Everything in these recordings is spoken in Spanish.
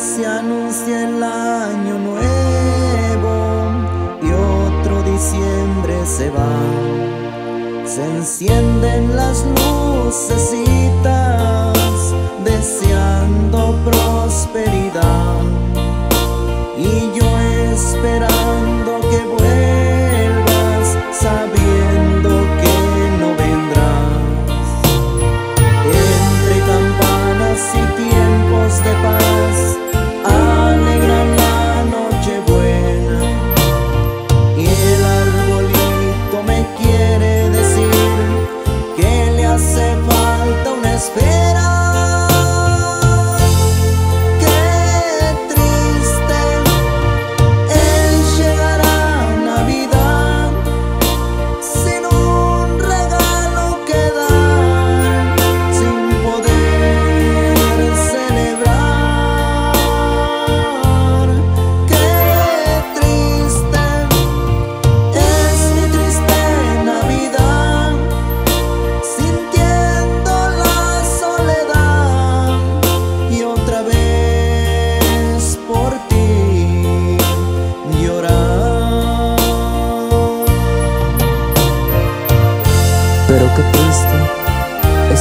se anuncia el año nuevo y otro diciembre se va. Se encienden las luces y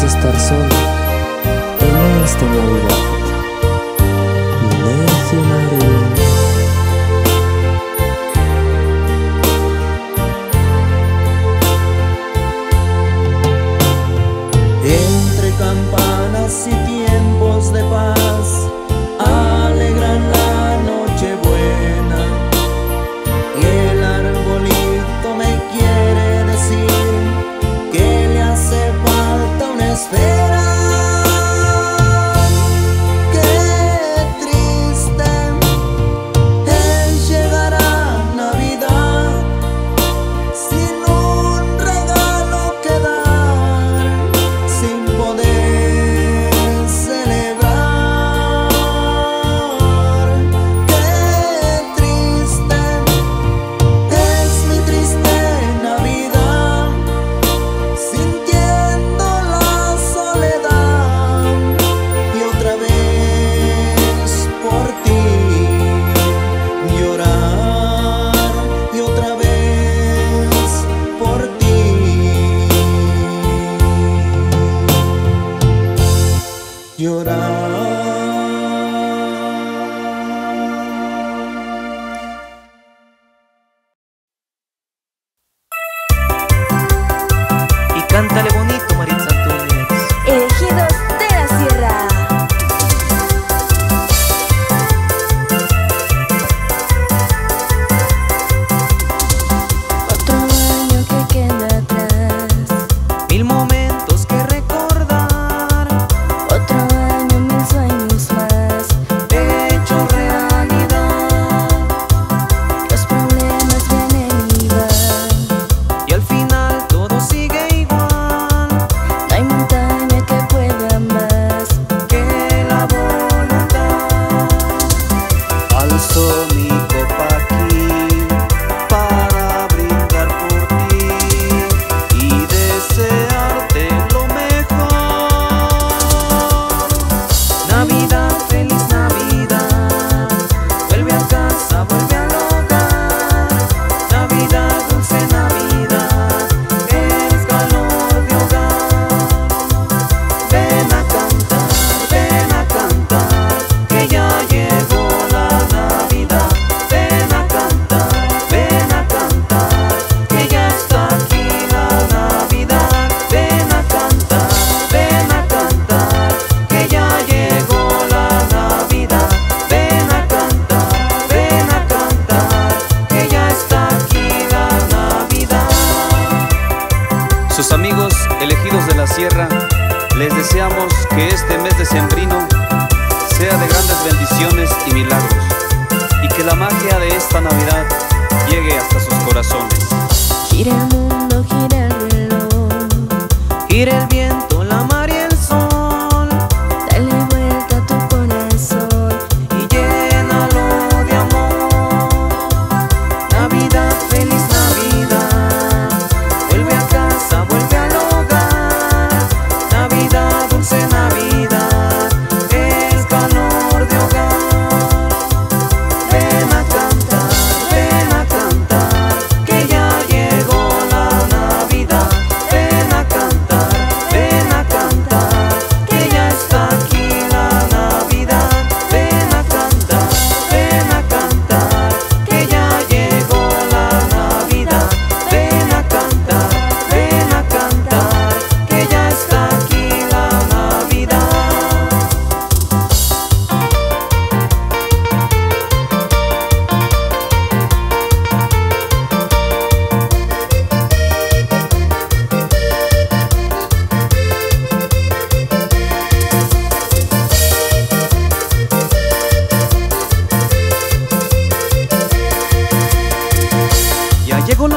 дистанционно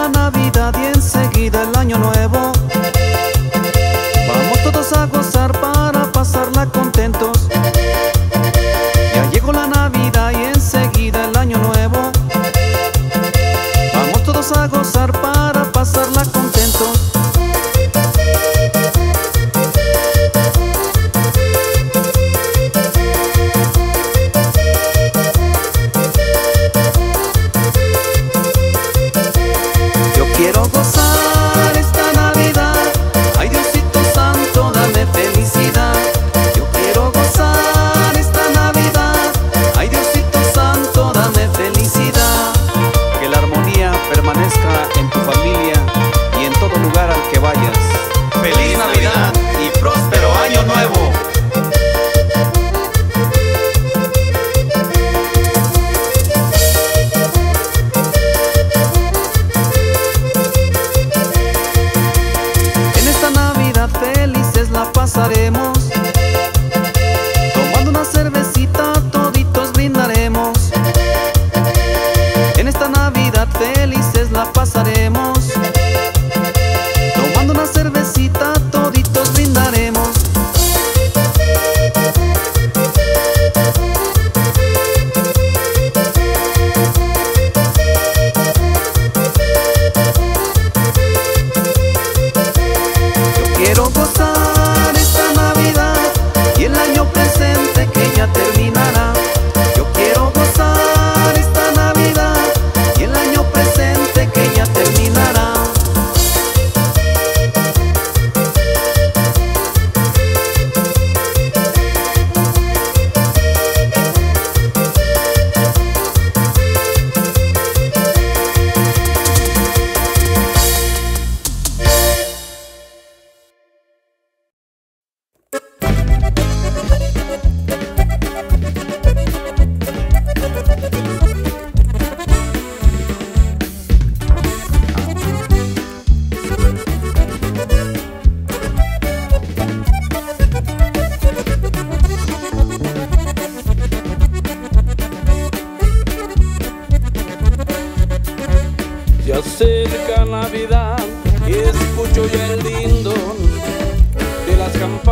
la Navidad y enseguida el Año Nuevo.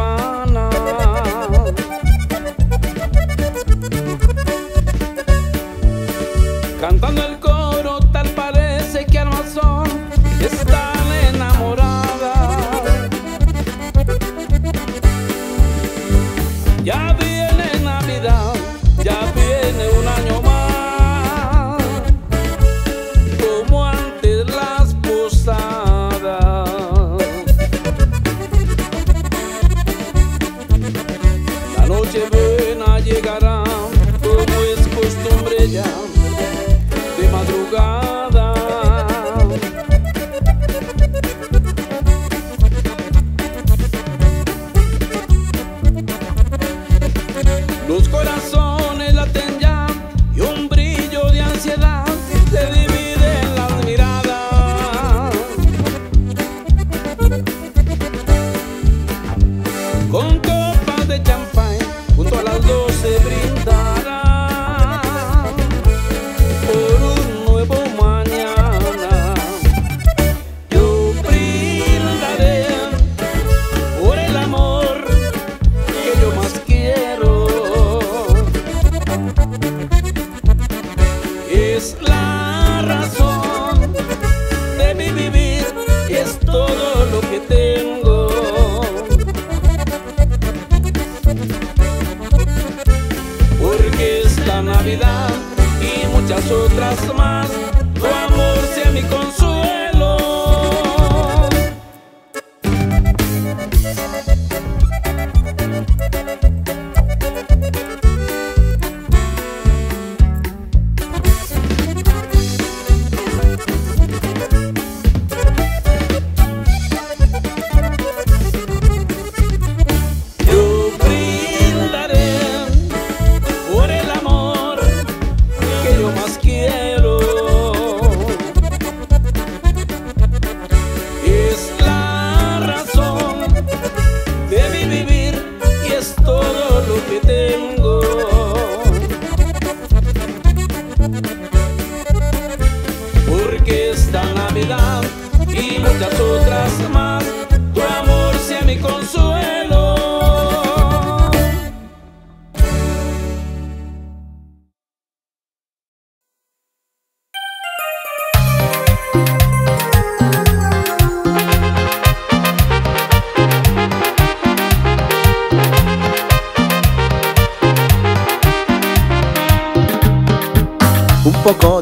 Las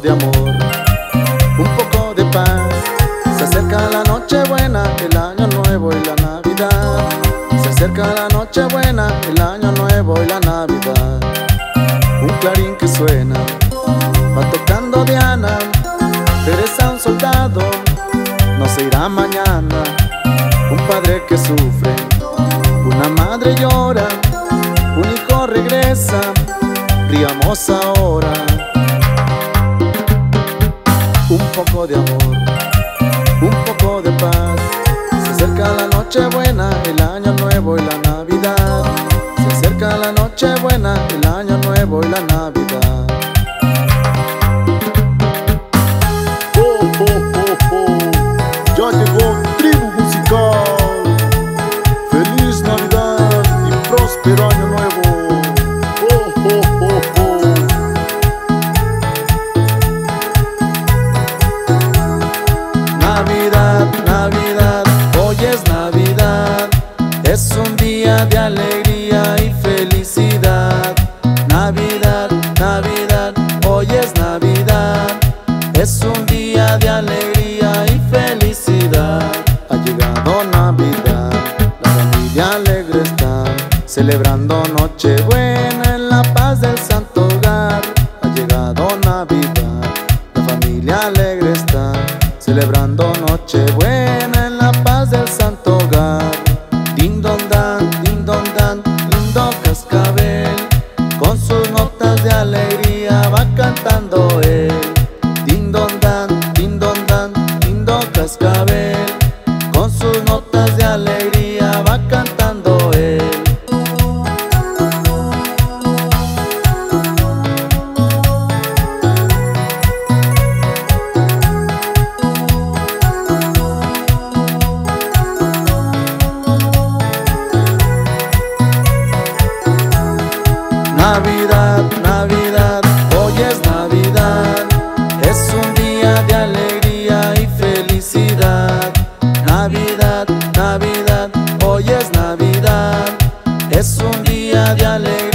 de la noche buena, el año nuevo y la Navidad. celebrando Nochebuena. es un día de alegría.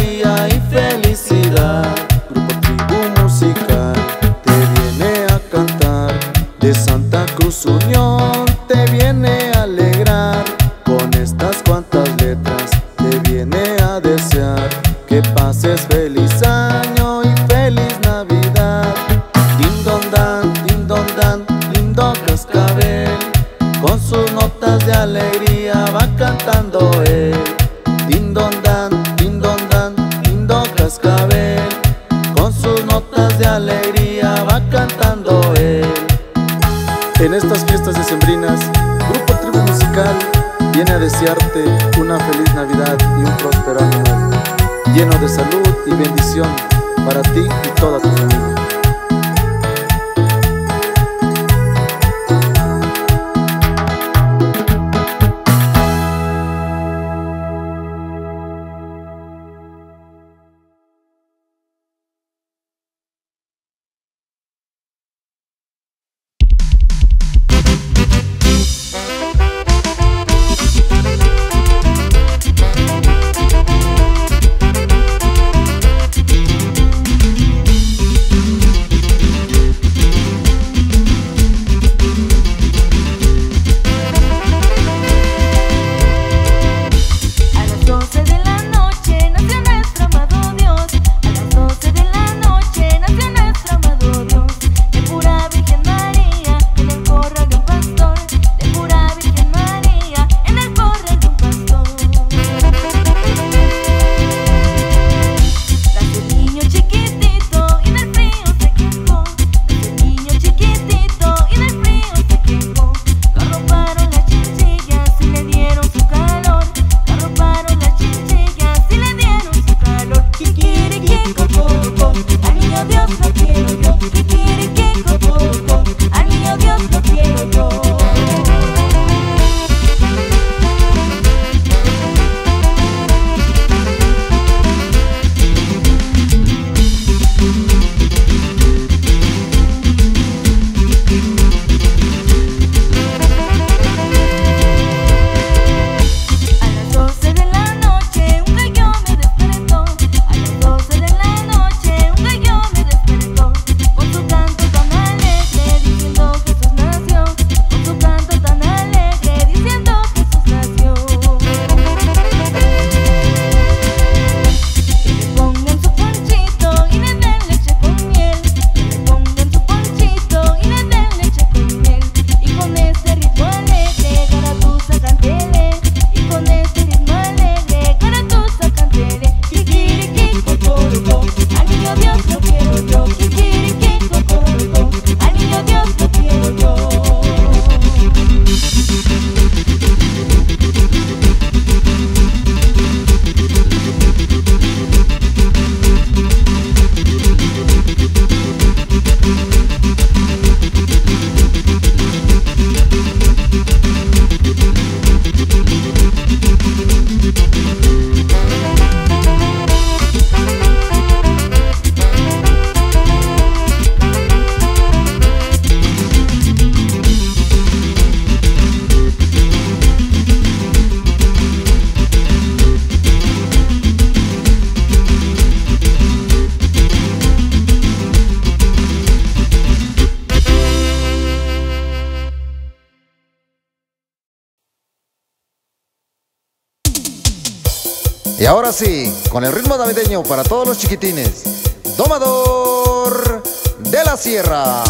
Y ahora sí, con el ritmo navideño para todos los chiquitines, Domador de la Sierra.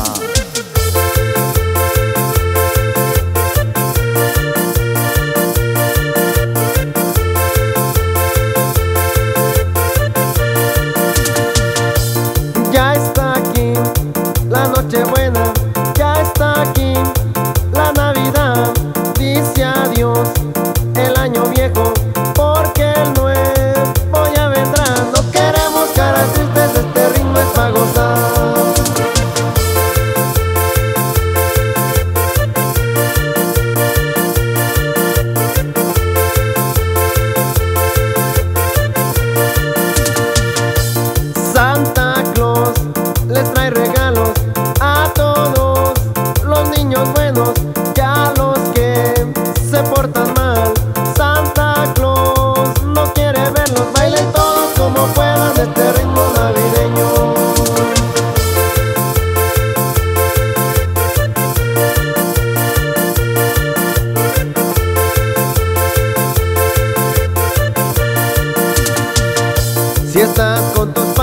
Si estás con tus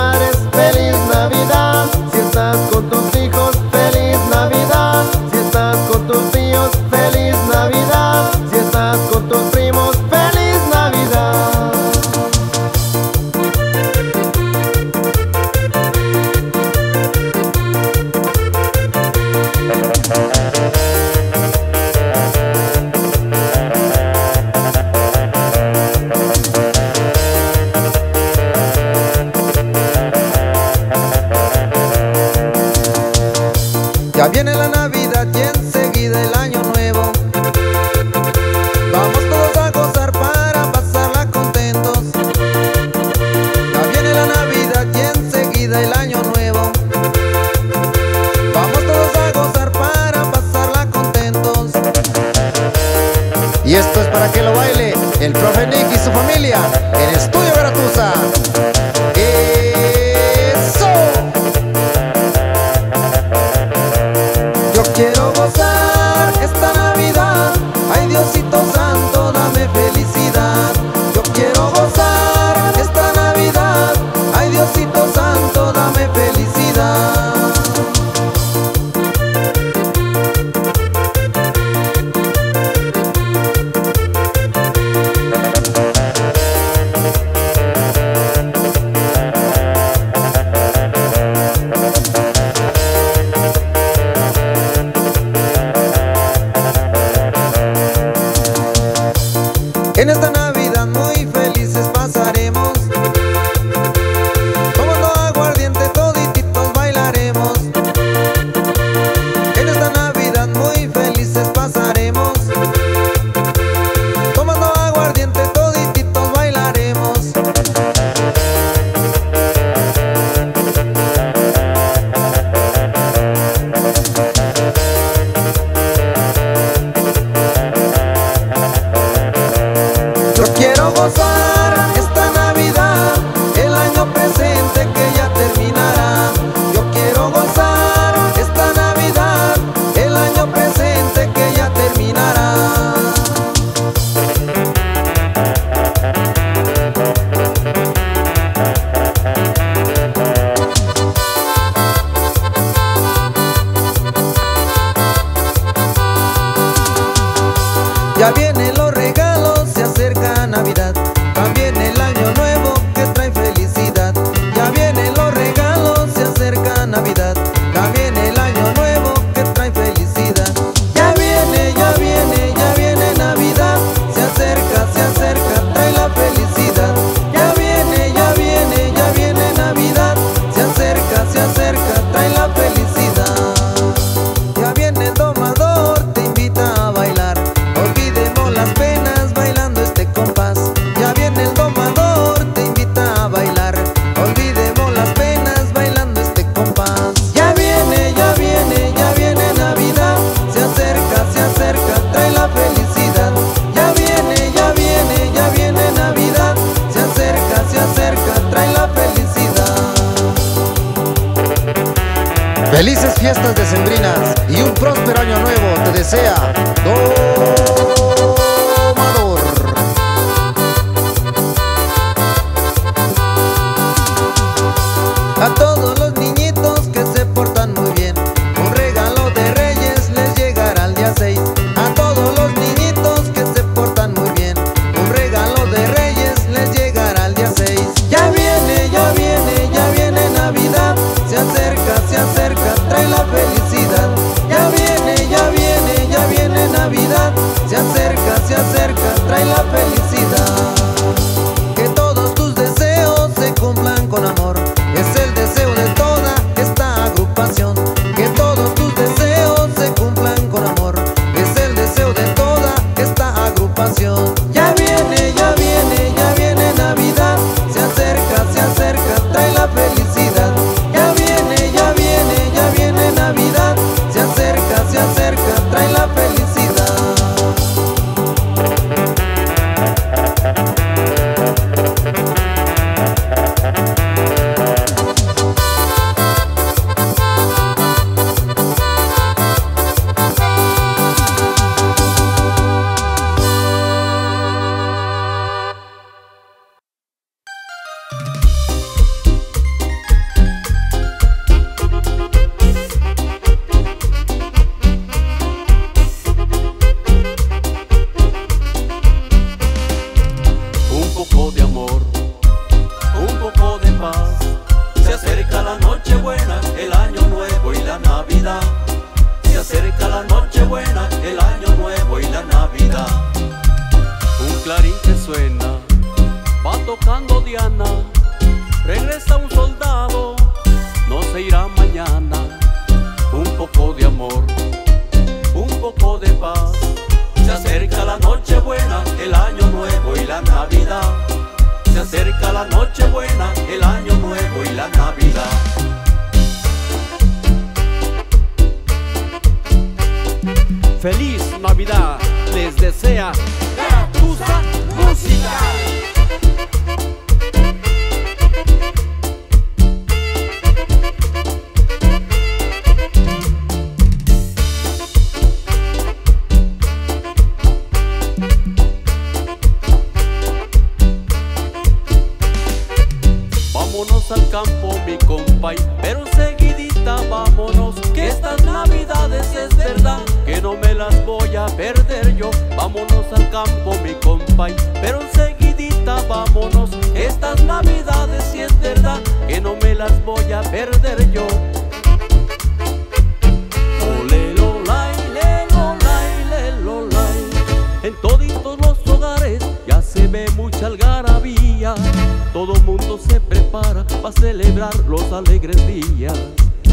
ya viene el Felices fiestas decembrinas y un próspero año nuevo te desea. Al campo, mi compay, pero seguidita vámonos, que estas navidades es verdad, que no me las voy a perder yo. Vámonos al campo, mi compay, pero seguidita vámonos, estas navidades si es verdad, que no me las voy a perder yo. Celebrar los alegres días.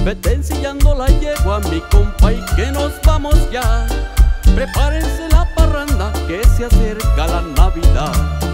Vete ensillando la yegua, mi compa, y que nos vamos ya. Prepárense la parranda que se acerca la Navidad.